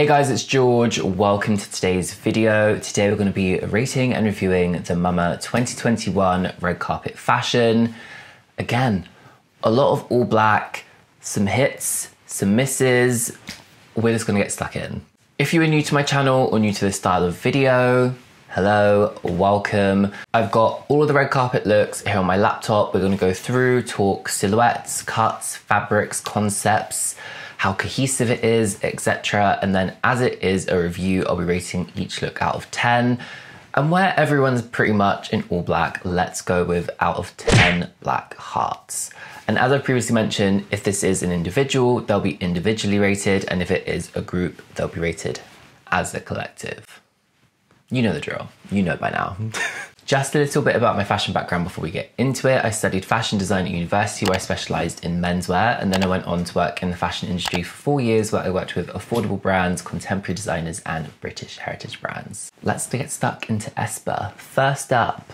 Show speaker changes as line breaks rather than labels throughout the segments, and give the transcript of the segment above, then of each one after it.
Hey guys, it's George. Welcome to today's video. Today we're going to be rating and reviewing the Mama 2021 red carpet fashion. Again, a lot of all black, some hits, some misses. We're just going to get stuck in. If you are new to my channel or new to this style of video, hello, welcome. I've got all of the red carpet looks here on my laptop. We're going to go through, talk silhouettes, cuts, fabrics, concepts how cohesive it is, etc. And then as it is a review, I'll be rating each look out of 10. And where everyone's pretty much in all black, let's go with out of 10 black hearts. And as I previously mentioned, if this is an individual, they'll be individually rated. And if it is a group, they'll be rated as a collective. You know the drill. You know by now. Just a little bit about my fashion background before we get into it. I studied fashion design at university where I specialised in menswear and then I went on to work in the fashion industry for four years where I worked with affordable brands, contemporary designers and British heritage brands. Let's get stuck into aespa. First up.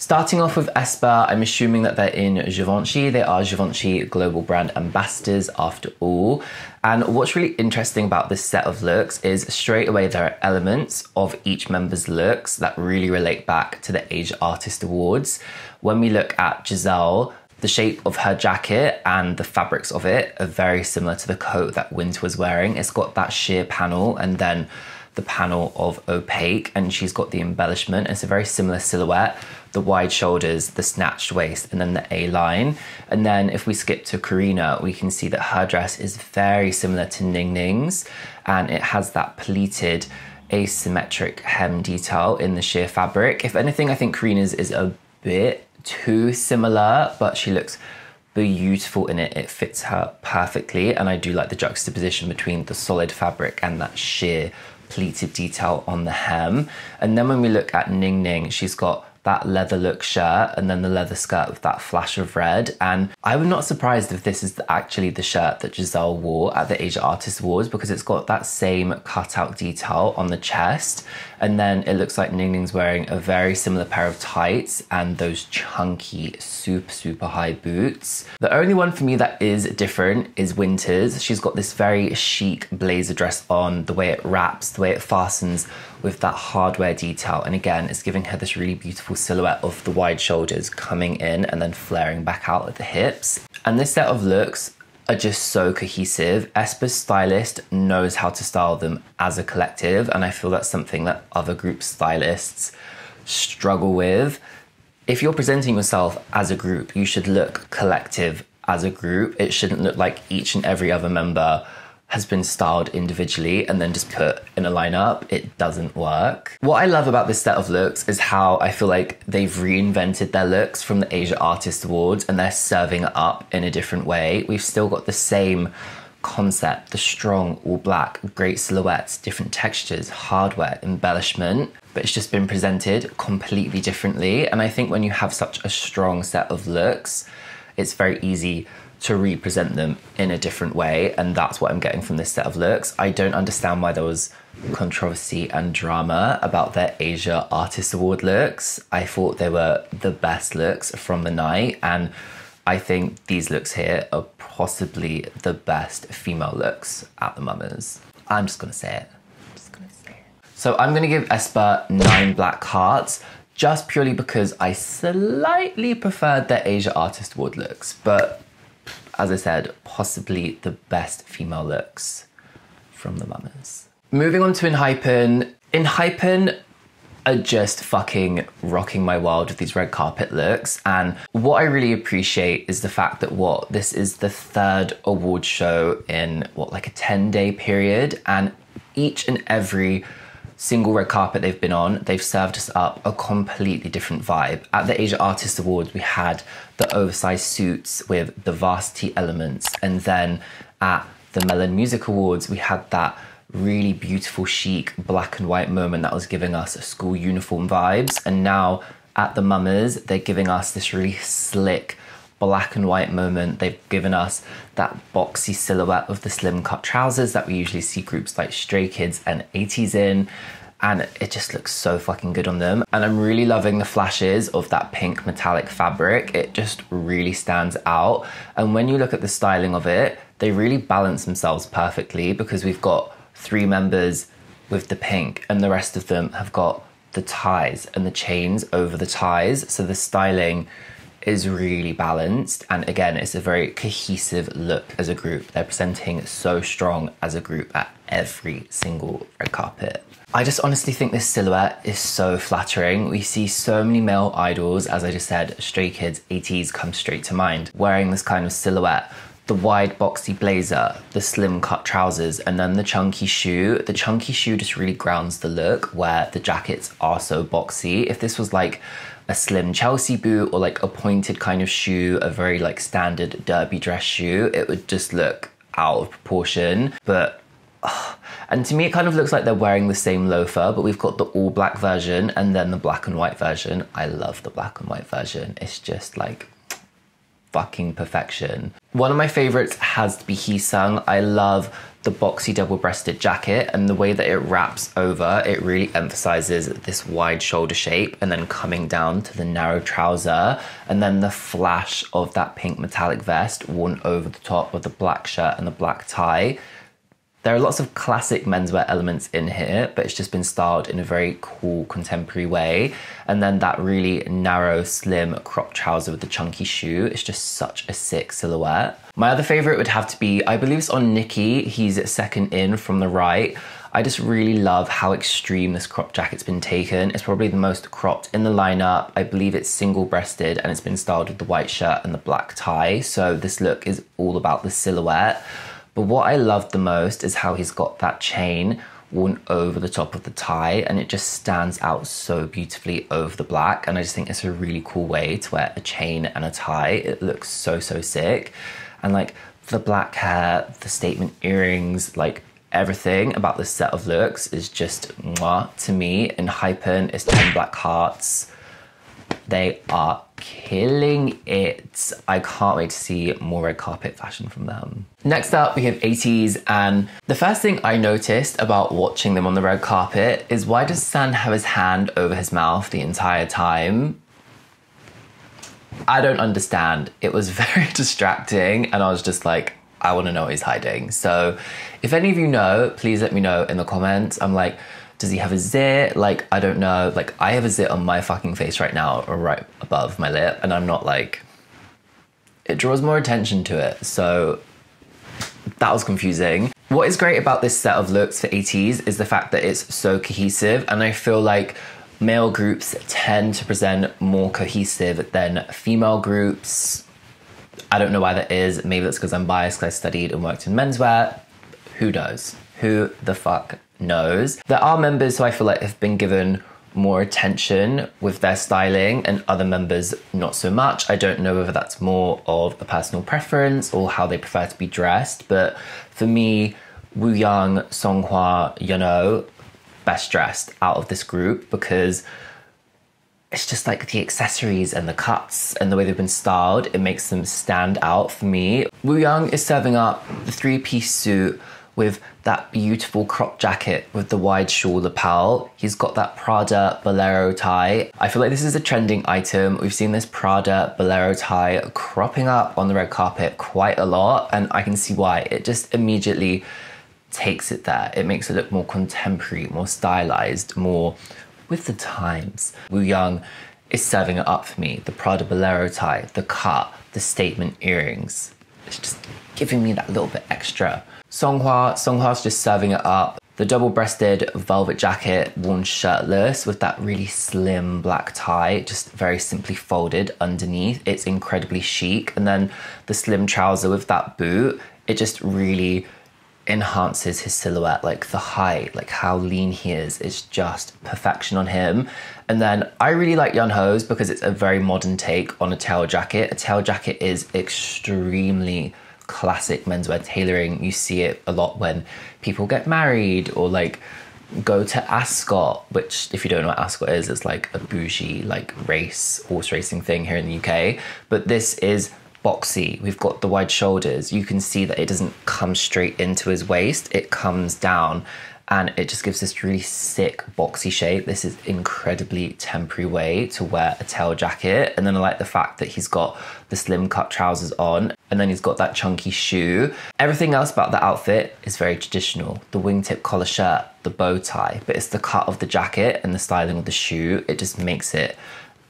Starting off with aespa, I'm assuming that they're in Givenchy. They are Givenchy global brand ambassadors after all. And what's really interesting about this set of looks is straight away there are elements of each member's looks that really relate back to the Asia Artist Awards. When we look at Giselle, the shape of her jacket and the fabrics of it are very similar to the coat that Winter was wearing. It's got that sheer panel and then the panel of opaque and she's got the embellishment. It's a very similar silhouette, the wide shoulders, the snatched waist, and then the A-line. And then if we skip to Karina, we can see that her dress is very similar to Ning Ning's and it has that pleated asymmetric hem detail in the sheer fabric. If anything, I think Karina's is a bit too similar, but she looks beautiful in it. It fits her perfectly. And I do like the juxtaposition between the solid fabric and that sheer pleated detail on the hem. And then when we look at Ning Ning, she's got that leather look shirt and then the leather skirt with that flash of red. And I am not surprised if this is actually the shirt that Giselle wore at the Asia Artist Awards because it's got that same cutout detail on the chest. And then it looks like Ning Ning's wearing a very similar pair of tights and those chunky, super, super high boots. The only one for me that is different is Winter's. She's got this very chic blazer dress on, the way it wraps, the way it fastens with that hardware detail. And again, it's giving her this really beautiful silhouette of the wide shoulders coming in and then flaring back out at the hips. And this set of looks are just so cohesive. aespa's stylist knows how to style them as a collective, and I feel that's something that other group stylists struggle with. If you're presenting yourself as a group, you should look collective as a group. It shouldn't look like each and every other member has been styled individually and then just put in a lineup, it doesn't work. What I love about this set of looks is how I feel like they've reinvented their looks from the Asia Artist Awards and they're serving it up in a different way. We've still got the same concept, the strong all black, great silhouettes, different textures, hardware, embellishment, but it's just been presented completely differently. And I think when you have such a strong set of looks, it's very easy to represent them in a different way. And that's what I'm getting from this set of looks. I don't understand why there was controversy and drama about their Asia Artist Award looks. I thought they were the best looks from the night. And I think these looks here are possibly the best female looks at the Mamas. I'm just gonna say it. I'm just gonna say it. So I'm gonna give aespa nine black hearts just purely because I slightly preferred their Asia Artist Award looks, but as I said, possibly the best female looks from the Mamas. Moving on to Enhypen. Enhypen are just fucking rocking my world with these red carpet looks. And what I really appreciate is the fact that what this is the third award show in what like a 10 day period. And each and every single red carpet they've been on, they've served us up a completely different vibe. At the Asia Artist Awards, we had the oversized suits with the varsity elements. And then at the Melon Music Awards, we had that really beautiful, chic black and white moment that was giving us school uniform vibes. And now at the Mamas, they're giving us this really slick, black and white moment. They've given us that boxy silhouette of the slim cut trousers that we usually see groups like Stray Kids and ATEEZ in. And it just looks so fucking good on them. And I'm really loving the flashes of that pink metallic fabric. It just really stands out. And when you look at the styling of it, they really balance themselves perfectly because we've got three members with the pink, and the rest of them have got the ties and the chains over the ties. So the styling is really balanced. And again, it's a very cohesive look as a group. They're presenting so strong as a group at every single red carpet. I just honestly think this silhouette is so flattering. We see so many male idols, as I just said, Stray Kids, ATEEZ come straight to mind, wearing this kind of silhouette the wide boxy blazer, the slim cut trousers, and then the chunky shoe. The chunky shoe just really grounds the look where the jackets are so boxy. If this was like a slim Chelsea boot or like a pointed kind of shoe, a very like standard derby dress shoe, it would just look out of proportion. But and to me, it kind of looks like they're wearing the same loafer, but we've got the all black version and then the black and white version. I love the black and white version. It's just like fucking perfection. One of my favorites has to be Heesung. I love the boxy double-breasted jacket and the way that it wraps over, it really emphasizes this wide shoulder shape and then coming down to the narrow trouser and then the flash of that pink metallic vest worn over the top of the black shirt and the black tie. There are lots of classic menswear elements in here, but it's just been styled in a very cool contemporary way. And then that really narrow, slim crop trouser with the chunky shoe is just such a sick silhouette. My other favorite would have to be, I believe it's on Ni-ki. He's second in from the right. I just really love how extreme this crop jacket's been taken. It's probably the most cropped in the lineup. I believe it's single breasted and it's been styled with the white shirt and the black tie. So this look is all about the silhouette. But what I love the most is how he's got that chain worn over the top of the tie and it just stands out so beautifully over the black and I just think it's a really cool way to wear a chain and a tie. It looks so, so sick. And like the black hair, the statement earrings, like everything about this set of looks is just mwah to me. Enhypen, is 10 black hearts. They are killing it. I can't wait to see more red carpet fashion from them. Next up, we have ATEEZ, and the first thing I noticed about watching them on the red carpet is why does San have his hand over his mouth the entire time? I don't understand. It was very distracting, and I was just like, I want to know what he's hiding. So, if any of you know, please let me know in the comments. I'm like, does he have a zit? Like, I don't know. Like, I have a zit on my fucking face right now, or right above my lip, and I'm not like. It draws more attention to it. So that was confusing. What is great about this set of looks for ATEEZ is the fact that it's so cohesive, and I feel like male groups tend to present more cohesive than female groups. I don't know why that is. Maybe that's because I'm biased because I studied and worked in menswear. Who knows? Who the fuck knows. There are members who I feel like have been given more attention with their styling and other members not so much. I don't know whether that's more of a personal preference or how they prefer to be dressed, but for me, Wooyoung, Seonghwa, Yunho, best dressed out of this group because it's just like the accessories and the cuts and the way they've been styled, it makes them stand out for me. Wooyoung is serving up the three piece suit with that beautiful crop jacket with the wide shawl lapel. He's got that Prada bolero tie. I feel like this is a trending item. We've seen this Prada bolero tie cropping up on the red carpet quite a lot, and I can see why. It just immediately takes it there. It makes it look more contemporary, more stylized, more with the times. Wooyoung is serving it up for me. The Prada bolero tie, the cut, the statement earrings. It's just giving me that little bit extra Seonghwa, Seonghwa's just serving it up. The double-breasted velvet jacket worn shirtless with that really slim black tie, just very simply folded underneath. It's incredibly chic. And then the slim trouser with that boot, it just really enhances his silhouette, like the height, like how lean he is, is just perfection on him. And then I really like Yunho's because it's a very modern take on a tail jacket. A tail jacket is extremely classic menswear tailoring. You see it a lot when people get married or like go to Ascot, which if you don't know what Ascot is, it's like a bougie like race horse racing thing here in the UK. But this is boxy. We've got the wide shoulders. You can see that it doesn't come straight into his waist. It comes down and it just gives this really sick boxy shape. This is incredibly temporary way to wear a tail jacket. And then I like the fact that he's got the slim cut trousers on and then he's got that chunky shoe. Everything else about the outfit is very traditional. The wingtip collar shirt, the bow tie, but it's the cut of the jacket and the styling of the shoe. It just makes it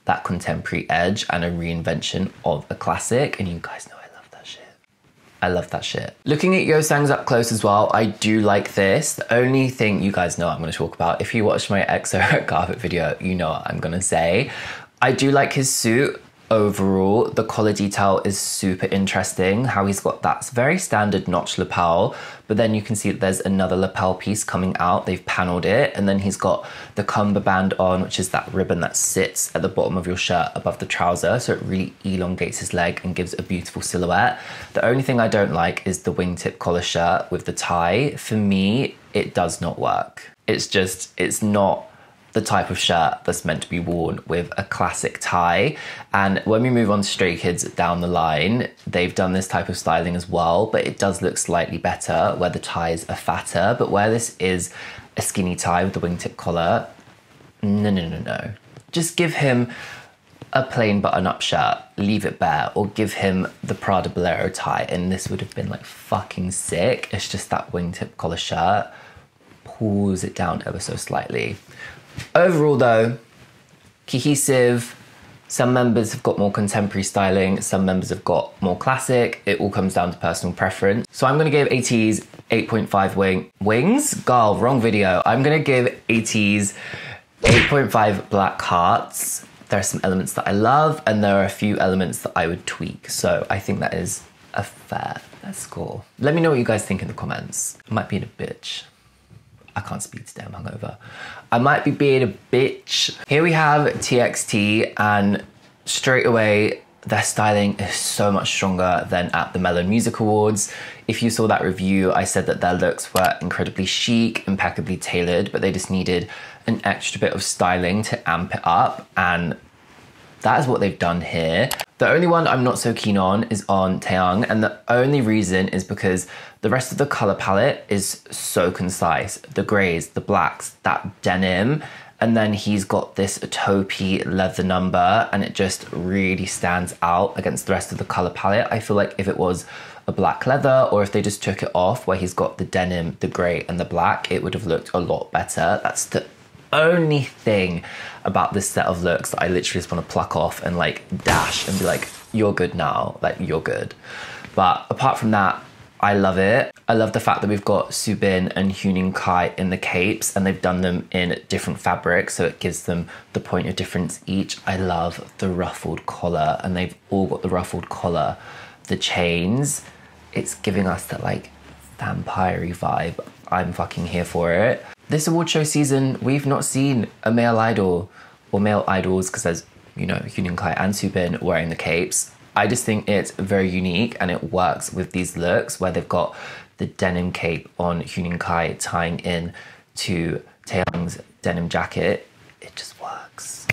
that contemporary edge and a reinvention of a classic. And you guys know I love that shit. I love that shit. Looking at Yeosang's up close as well, I do like this. The only thing you guys know I'm gonna talk about, if you watched my EXO carpet video, you know what I'm gonna say. I do like his suit overall. The collar detail is super interesting, how he's got that very standard notch lapel, but then you can see that there's another lapel piece coming out. They've paneled it, and then he's got the cummerbund on, which is that ribbon that sits at the bottom of your shirt above the trouser, so it really elongates his leg and gives a beautiful silhouette. The only thing I don't like is the wingtip collar shirt with the tie. For me, it does not work. It's just, it's not the type of shirt that's meant to be worn with a classic tie. And when we move on to Stray Kids down the line, they've done this type of styling as well, but it does look slightly better where the ties are fatter. But where this is a skinny tie with the wingtip collar, no, no, no, no. Just give him a plain button up shirt, leave it bare, or give him the Prada Bolero tie, and this would have been like fucking sick. It's just that wingtip collar shirt pulls it down ever so slightly. Overall, though, cohesive. Some members have got more contemporary styling, some members have got more classic. It all comes down to personal preference. So I'm gonna give ATEEZ 8.5 wing wings. Girl, wrong video. I'm gonna give ATEEZ 8.5 black hearts. There are some elements that I love, and there are a few elements that I would tweak. So I think that is a fair, score. Let me know what you guys think in the comments. Might be in a bitch. I can't speak today, I'm hungover. I might be being a bitch. Here we have TXT, and straight away, their styling is so much stronger than at the Melon Music Awards. If you saw that review, I said that their looks were incredibly chic, impeccably tailored, but they just needed an extra bit of styling to amp it up, and that is what they've done here. The only one I'm not so keen on is on Taehyun, and the only reason is because the rest of the color palette is so concise. The grays, the blacks, that denim, and then he's got this taupey leather number, and it just really stands out against the rest of the color palette. I feel like if it was a black leather, or if they just took it off where he's got the denim, the gray, and the black, it would have looked a lot better. That's the only thing about this set of looks that I literally just want to pluck off and like dash and be like, you're good now, like you're good. But apart from that, I love it. I love the fact that we've got Soobin and Huening Kai in the capes and they've done them in different fabrics so it gives them the point of difference each. I love the ruffled collar and they've all got the ruffled collar. The chains, it's giving us that like vampire vibe. I'm fucking here for it. This award show season, we've not seen a male idol or male idols because there's, you know, Huening Kai and Soobin wearing the capes. I just think it's very unique and it works with these looks where they've got the denim cape on Huening Kai tying in to Taehyun's denim jacket. It just works.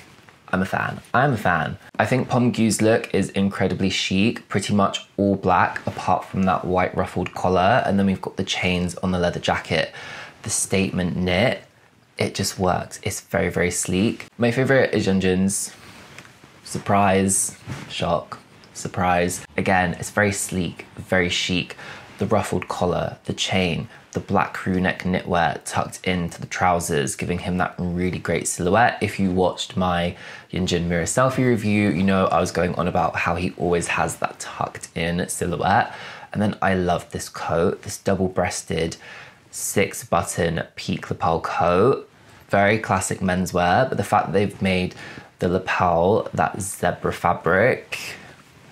I'm a fan. I'm a fan. I think Beomgyu's look is incredibly chic, pretty much all black apart from that white ruffled collar. And then we've got the chains on the leather jacket the statement knit, it just works. It's very, very sleek. My favorite is Yeonjun's. Surprise, shock, surprise. Again, it's very sleek, very chic. The ruffled collar, the chain, the black crew neck knitwear tucked into the trousers, giving him that really great silhouette. If you watched my Yeonjun mirror selfie review, you know I was going on about how he always has that tucked in silhouette. And then I love this coat, this double breasted six button peak lapel coat. Very classic menswear, but the fact that they've made the lapel that zebra fabric,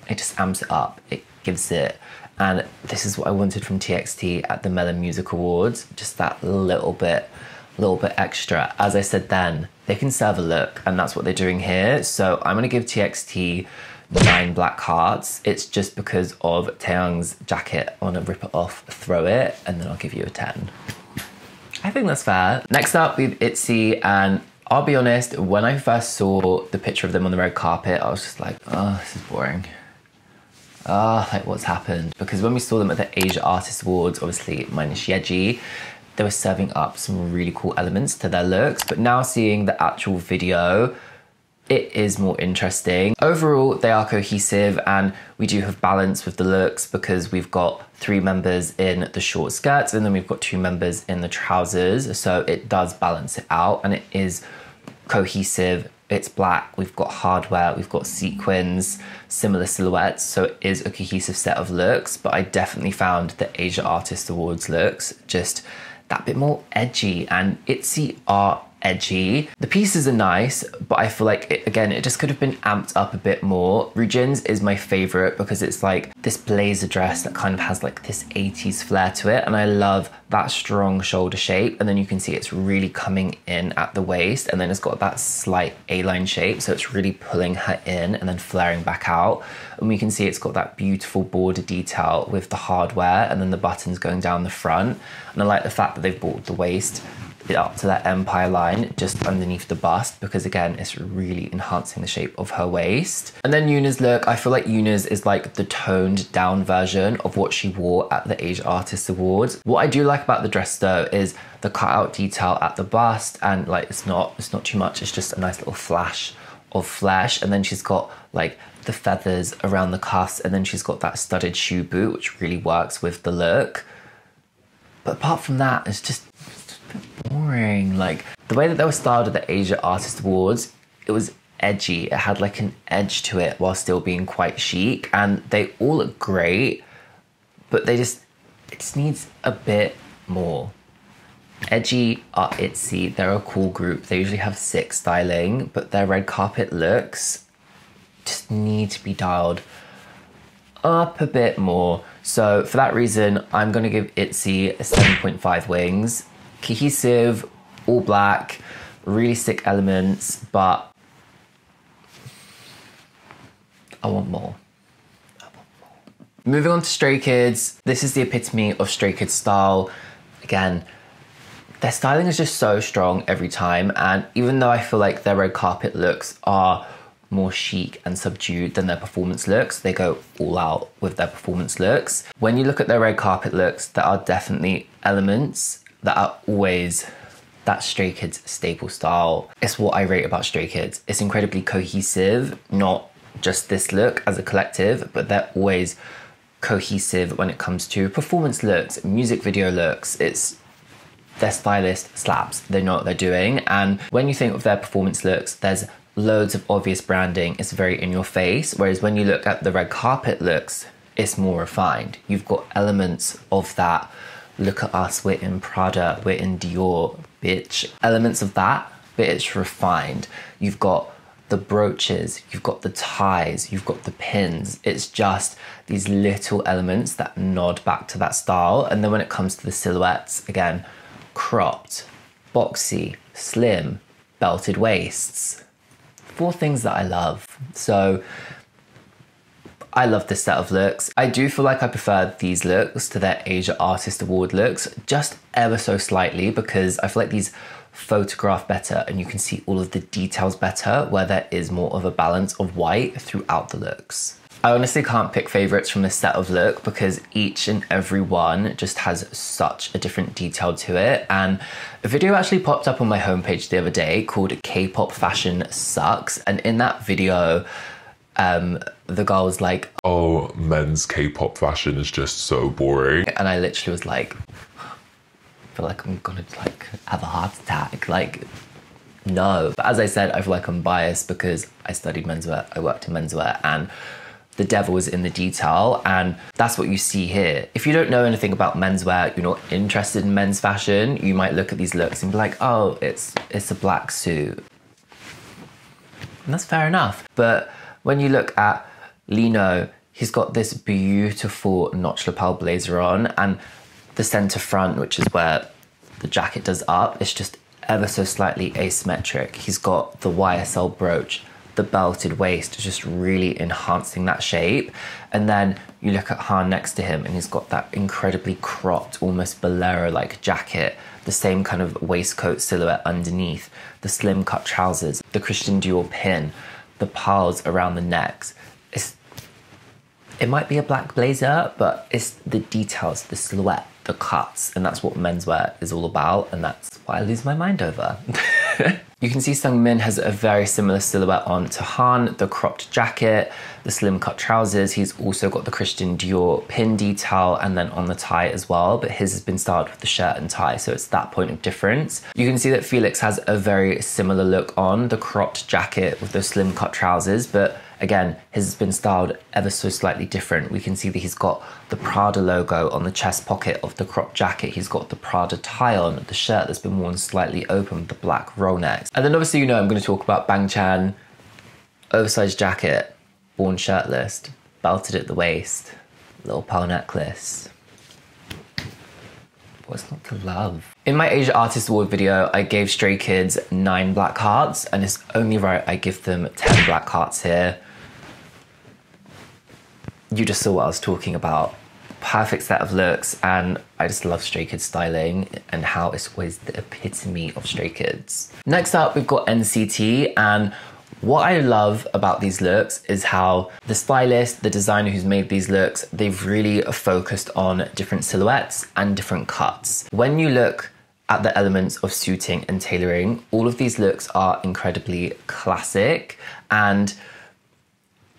it just amps it up. It gives it. And this is what I wanted from TXT at the Melon Music Awards. Just that little bit, little bit extra. As I said then, they can serve a look, and that's what they're doing here. So I'm gonna give TXT nine black hearts. It's just because of Taehyun's jacket. Want to rip it off, throw it, and then I'll give you a 10. I think that's fair. Next up, we have ITZY, and I'll be honest, when I first saw the picture of them on the red carpet, I was just like, oh, this is boring. Ah, oh, like what's happened? Because when we saw them at the Asia Artist Awards, obviously minus Yeji, they were serving up some really cool elements to their looks. But now seeing the actual video, it is more interesting. Overall, they are cohesive and we do have balance with the looks because we've got three members in the short skirts and then we've got two members in the trousers. So it does balance it out and it is cohesive. It's black, we've got hardware, we've got sequins, similar silhouettes. So it is a cohesive set of looks, but I definitely found the Asia Artist Awards looks just that bit more edgy and ITZY are edgy. The pieces are nice, but I feel like, it, again, it just could have been amped up a bit more. Ryujin's is my favorite because it's like this blazer dress that kind of has like this 80s flair to it. And I love that strong shoulder shape. And then you can see it's really coming in at the waist. And then it's got that slight A-line shape. So it's really pulling her in and then flaring back out. And we can see it's got that beautiful border detail with the hardware and then the buttons going down the front. And I like the fact that they've brought the waist up to that empire line just underneath the bust because again it's really enhancing the shape of her waist. And then Yuna's look I feel like Yuna's is like the toned down version of what she wore at the Asia Artist Awards. What I do like about the dress though is the cutout detail at the bust and like it's not it's not too much it's just a nice little flash of flesh. And then she's got like the feathers around the cuffs and then she's got that studded shoe boot which really works with the look. But apart from that it's just boring. Like the way that they were styled at the Asia Artist Awards, it was edgy. It had like an edge to it while still being quite chic. And they all look great, but they just it just needs a bit more. Edgy are ITZY. They're a cool group. They usually have sick styling, but their red carpet looks just need to be dialed up a bit more. So for that reason, I'm going to give ITZY a 7.5 wings cohesive, all black, really sick elements, but I want more. Moving on to Stray Kids, this is the epitome of Stray Kids style. Again, their styling is just so strong every time, and even though I feel like their red carpet looks are more chic and subdued than their performance looks. They go all out with their performance looks. When you look at their red carpet looks, there are definitely elements that are always that Stray Kids staple style. It's what I rate about Stray Kids. It's incredibly cohesive, not just this look as a collective, but they're always cohesive when it comes to performance looks, music video looks. It's their stylist slaps. They know what they're doing. And when you think of their performance looks, there's loads of obvious branding. It's very in your face. Whereas when you look at the red carpet looks, it's more refined. You've got elements of that look at us, we're in Prada, we're in Dior, bitch. Elements of that, but it's refined. You've got the brooches, you've got the ties, you've got the pins. It's just these little elements that nod back to that style. And then when it comes to the silhouettes, again, cropped, boxy, slim, belted waists. Four things that I love. So I love this set of looks. I do feel like I prefer these looks to their Asia Artist Award looks, just ever so slightly, because I feel like these photograph better and you can see all of the details better where there is more of a balance of white throughout the looks. I honestly can't pick favorites from this set of look because each and every one just has such a different detail to it. And a video actually popped up on my homepage the other day called K-pop fashion sucks. And in that video, um, the girl was like,
"Oh, men's K-pop fashion is just so boring,"
and I literally was like, "I feel like I'm gonna like have a heart attack." Like, no. But as I said, I feel like I'm biased because I studied menswear, I worked in menswear, and the devil is in the detail, and that's what you see here. If you don't know anything about menswear, you're not interested in men's fashion, you might look at these looks and be like, "Oh, it's it's a black suit." And that's fair enough, but when you look at Lee Know, he's got this beautiful notch lapel blazer on, and the center front, which is where the jacket does up, it's just ever so slightly asymmetric. He's got the YSL brooch, the belted waist, just really enhancing that shape. And then you look at Han next to him, and he's got that incredibly cropped, almost bolero like jacket, the same kind of waistcoat silhouette underneath, the slim cut trousers, the Christian Dior pin the piles around the necks. It's, it might be a black blazer, but it's the details, the silhouette the cuts, and that's what menswear is all about, and that's what I lose my mind over. you can see Seungmin has a very similar silhouette on to Han, the cropped jacket, the slim cut trousers. He's also got the Christian Dior pin detail and then on the tie as well, but his has been styled with the shirt and tie, so it's that point of difference. You can see that Felix has a very similar look on, the cropped jacket with the slim cut trousers, but Again, his has been styled ever so slightly different. We can see that he's got the Prada logo on the chest pocket of the crop jacket. He's got the Prada tie on the shirt that's been worn slightly open with the black roll necks. And then obviously, you know, I'm going to talk about Bang Chan, oversized jacket, worn shirtless, belted at the waist, little pearl necklace. What's not to love? In my Asia Artist Award video, I gave Stray Kids nine black hearts, and it's only right I give them 10 black hearts here you just saw what I was talking about. Perfect set of looks, and I just love Stray Kids styling and how it's always the epitome of Stray Kids. Next up, we've got NCT, and what I love about these looks is how the stylist, the designer who's made these looks, they've really focused on different silhouettes and different cuts. When you look at the elements of suiting and tailoring, all of these looks are incredibly classic and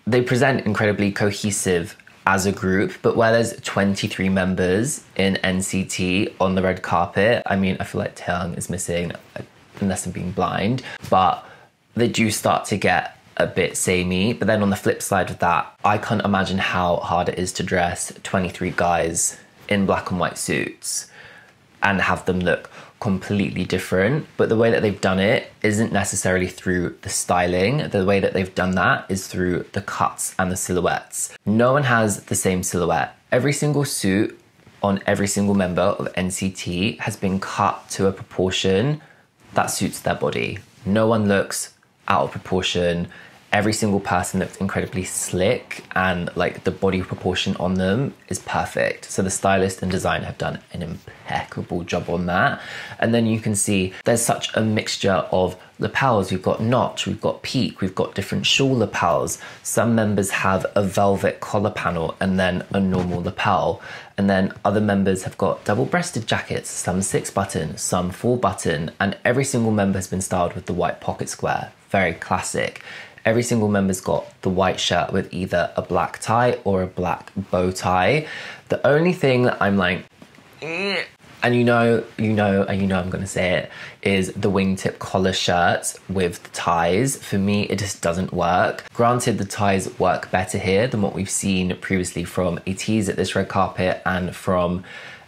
they present incredibly cohesive as a group, but where there's 23 members in NCT on the red carpet, I mean, I feel like Taeyong is missing, uh, unless I'm being blind, but they do start to get a bit samey. But then on the flip side of that, I can't imagine how hard it is to dress 23 guys in black and white suits and have them look completely different, but the way that they've done it isn't necessarily through the styling. The way that they've done that is through the cuts and the silhouettes. No one has the same silhouette. Every single suit on every single member of NCT has been cut to a proportion that suits their body. No one looks out of proportion every single person looks incredibly slick and like the body proportion on them is perfect. So the stylist and designer have done an impeccable job on that. And then you can see there's such a mixture of lapels. We've got notch, we've got peak, we've got different shawl lapels. Some members have a velvet collar panel and then a normal lapel. And then other members have got double breasted jackets, some six button, some four button, and every single member has been styled with the white pocket square. Very classic every single member's got the white shirt with either a black tie or a black bow tie. The only thing that I'm like, eh, and you know, you know, and you know I'm gonna say it, is the wingtip collar shirts with the ties. For me, it just doesn't work. Granted, the ties work better here than what we've seen previously from ATEEZ at this red carpet and from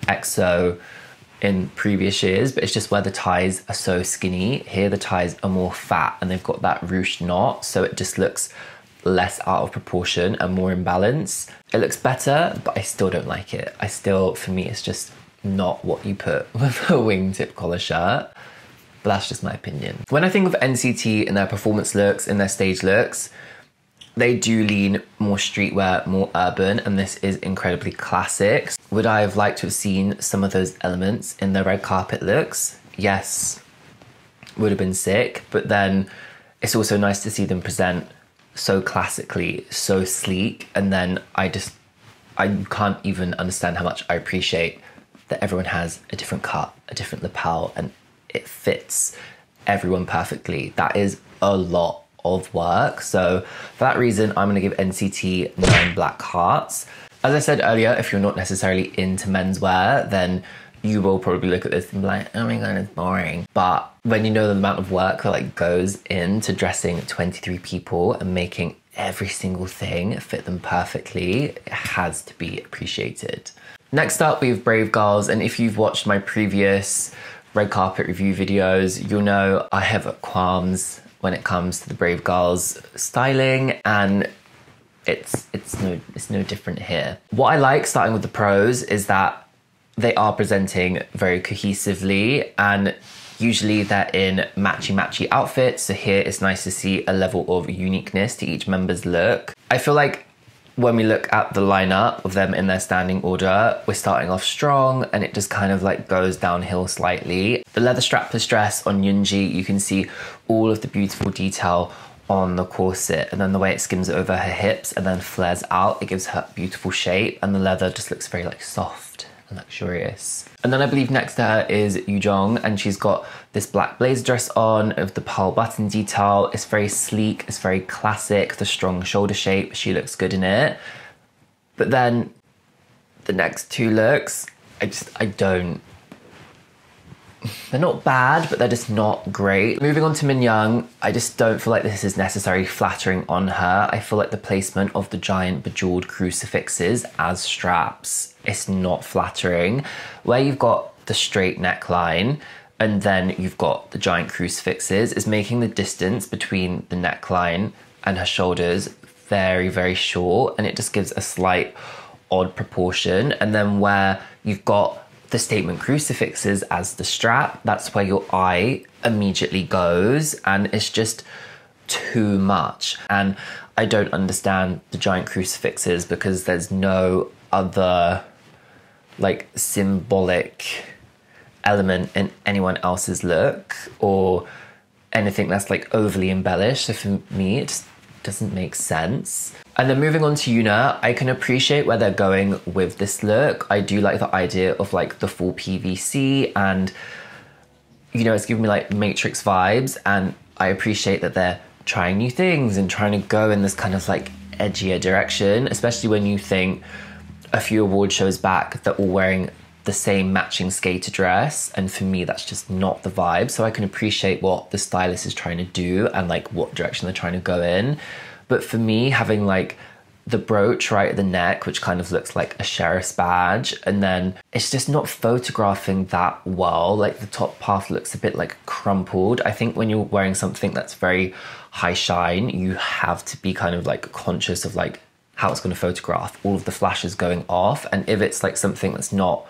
EXO in previous years, but it's just where the ties are so skinny. Here, the ties are more fat and they've got that ruched knot, so it just looks less out of proportion and more in balance. It looks better, but I still don't like it. I still, for me, it's just not what you put with a wingtip collar shirt. But that's just my opinion. When I think of NCT and their performance looks and their stage looks, they do lean more streetwear, more urban, and this is incredibly classic. Would I have liked to have seen some of those elements in the red carpet looks? Yes, would have been sick, but then it's also nice to see them present so classically, so sleek, and then I just I can't even understand how much I appreciate that everyone has a different cut, a different lapel, and it fits everyone perfectly. That is a lot of work. So for that reason, I'm gonna give NCT nine black hearts. As I said earlier, if you're not necessarily into menswear, then you will probably look at this and be like, oh my god, it's boring. But when you know the amount of work that like goes into dressing 23 people and making every single thing fit them perfectly, it has to be appreciated. Next up, we have Brave Girls, and if you've watched my previous red carpet review videos, you'll know I have qualms when it comes to the Brave Girls styling and it's it's no it's no different here. What I like starting with the pros is that they are presenting very cohesively and usually they're in matchy matchy outfits so here it's nice to see a level of uniqueness to each member's look. I feel like when we look at the lineup of them in their standing order, we're starting off strong and it just kind of like goes downhill slightly. The leather strapless dress on Eunji, you can see all of the beautiful detail on the corset and then the way it skims over her hips and then flares out, it gives her beautiful shape and the leather just looks very like soft and luxurious. And then I believe next to her is Yujeong, and she's got this black blazer dress on of the pearl button detail. It's very sleek, it's very classic, the strong shoulder shape. She looks good in it. But then the next two looks, I just, I don't. They're not bad, but they're just not great. Moving on to Min Young, I just don't feel like this is necessarily flattering on her. I feel like the placement of the giant bejeweled crucifixes as straps is not flattering. Where you've got the straight neckline and then you've got the giant crucifixes is making the distance between the neckline and her shoulders very, very short and it just gives a slight odd proportion. And then where you've got the statement crucifixes as the strap, that's where your eye immediately goes, and it's just too much. And I don't understand the giant crucifixes because there's no other like symbolic element in anyone else's look or anything that's like overly embellished. So for me, it just doesn't make sense. And then moving on to Yuna, I can appreciate where they're going with this look. I do like the idea of like the full PVC and you know, it's giving me like Matrix vibes and I appreciate that they're trying new things and trying to go in this kind of like edgier direction, especially when you think a few award shows back they're all wearing the same matching skater dress and for me that's just not the vibe. So i can appreciate what the stylist is trying to do and like what direction they're trying to go in. But for me having like the brooch right at the neck which kind of looks like a sheriff's badge and then it's just not photographing that well. Like the top half looks a bit like crumpled. I think when you're wearing something that's very high shine you have to be kind of like conscious of like how it's going to photograph. All of the flashes going off and if it's like something that's not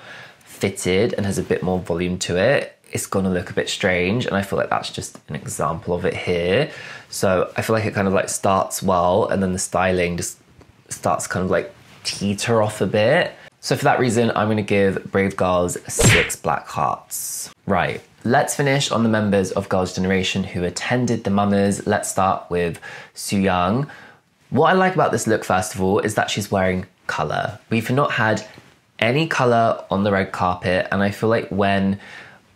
fitted and has a bit more volume to it, it's gonna look a bit strange. And I feel like that's just an example of it here. So I feel like it kind of like starts well and then the styling just starts kind of like teeter off a bit. So for that reason, I'm gonna give Brave Girls six black hearts. Right, let's finish on the members of Girls' Generation who attended the Mamas. Let's start with Soo Young. What I like about this look, first of all, is that she's wearing colour. We've not had any color on the red carpet. And I feel like when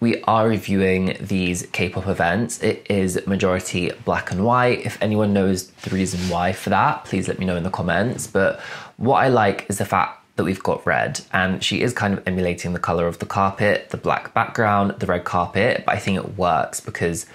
we are reviewing these K-pop events, it is majority black and white. If anyone knows the reason why for that, please let me know in the comments. But what I like is the fact that we've got red and she is kind of emulating the color of the carpet, the black background, the red carpet, but I think it works because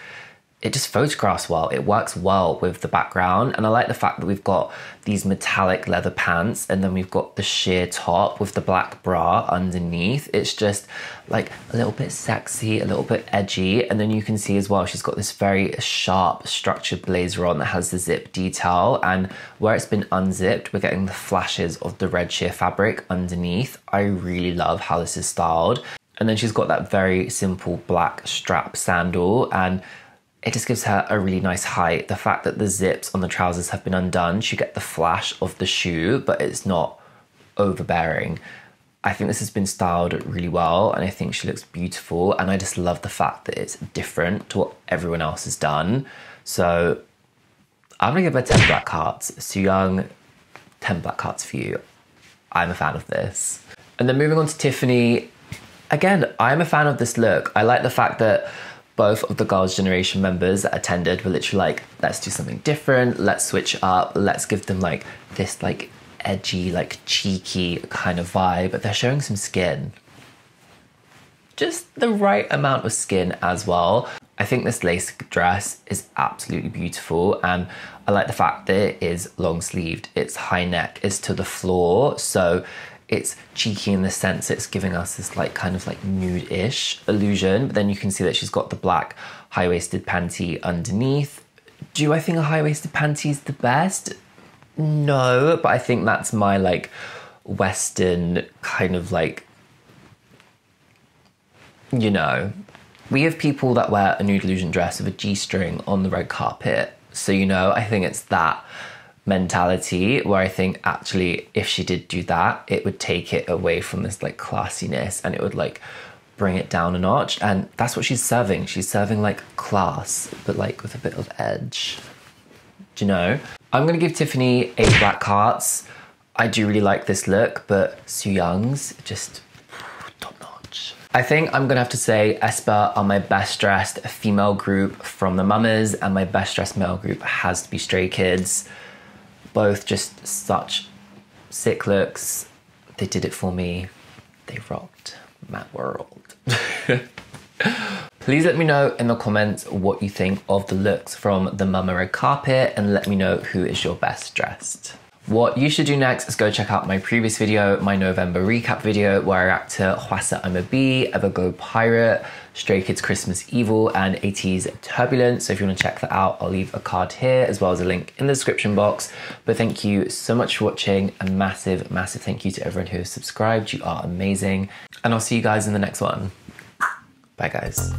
it just photographs well. It works well with the background. And I like the fact that we've got these metallic leather pants and then we've got the sheer top with the black bra underneath. It's just like a little bit sexy, a little bit edgy. And then you can see as well, she's got this very sharp structured blazer on that has the zip detail. And where it's been unzipped, we're getting the flashes of the red sheer fabric underneath. I really love how this is styled. And then she's got that very simple black strap sandal and it just gives her a really nice height. The fact that the zips on the trousers have been undone, you get the flash of the shoe, but it's not overbearing. I think this has been styled really well and I think she looks beautiful. And I just love the fact that it's different to what everyone else has done. So I'm gonna give her 10 black hearts. Soo Young, 10 black hearts for you. I'm a fan of this. And then moving on to Tiffany, again, I'm a fan of this look. I like the fact that both of the Girls' Generation members that attended were literally like, let's do something different, let's switch up, let's give them like this like edgy, like cheeky kind of vibe. But they're showing some skin. Just the right amount of skin as well. I think this lace dress is absolutely beautiful and I like the fact that it is long sleeved, it's high neck, it's to the floor. So it's cheeky in the sense it's giving us this like kind of like nude-ish illusion but then you can see that she's got the black high-waisted panty underneath. Do i think a high-waisted panty is the best? No but i think that's my like western kind of like you know we have people that wear a nude illusion dress with a g-string on the red carpet. So you know i think it's that mentality where I think actually if she did do that, it would take it away from this like classiness and it would like bring it down a notch. And that's what she's serving. She's serving like class, but like with a bit of edge. Do you know? I'm gonna give Tiffany eight black hearts. I do really like this look, but Soo Young's just top notch. I think I'm gonna have to say aespa are my best dressed female group from the Mamas, and my best dressed male group has to be Stray Kids. Both just such sick looks. They did it for me. They rocked my world. Please let me know in the comments what you think of the looks from the Mama Red Carpet and let me know who is your best dressed. What you should do next is go check out my previous video, my November recap video, where I react to Hwasa I'm a Bee, Everglow Pirate, Stray Kids Christmas EveL, and ATEEZ Turbulence. So if you want to check that out, I'll leave a card here as well as a link in the description box. But thank you so much for watching. A massive, massive thank you to everyone who has subscribed. You are amazing. And I'll see you guys in the next one. Bye, guys.